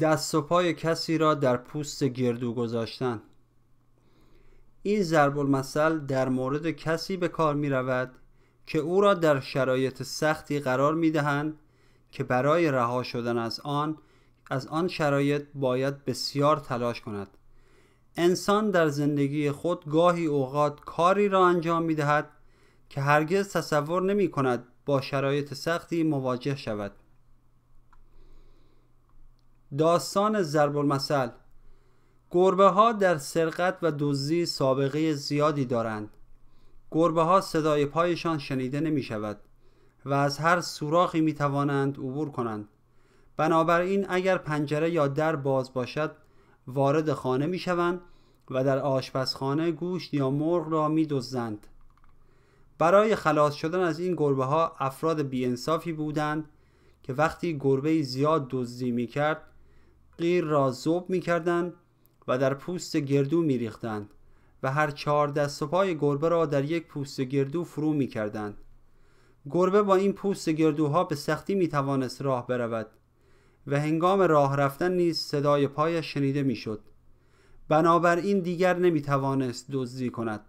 دست و پای کسی را در پوست گردو گذاشتن این ضرب المثل در مورد کسی به کار می رود که او را در شرایط سختی قرار می دهند که برای رها شدن از آن از آن شرایط باید بسیار تلاش کند. انسان در زندگی خود گاهی اوقات کاری را انجام می دهد که هرگز تصور نمی کند با شرایط سختی مواجه شود. داستان ضرب المثل گربه ها در سرقت و دزدی سابقه زیادی دارند. گربه ها صدای پایشان شنیده نمی شود و از هر سوراخی می توانند عبور کنند. بنابراین اگر پنجره یا در باز باشد وارد خانه می شوند و در آشپزخانه گوشت یا مرغ را می دزدند. برای خلاص شدن از این گربه ها افراد بیانصافی بودند که وقتی گربه زیاد دزدی می کرد غیر را زوب می کردند و در پوست گردو می ریختند و هر چهار دست و پای گربه را در یک پوست گردو فرو می کردند. گربه با این پوست گردوها به سختی می توانست راه برود و هنگام راه رفتن نیز صدای پایش شنیده می شد. بنابراین دیگر نمی توانست دزدی کند.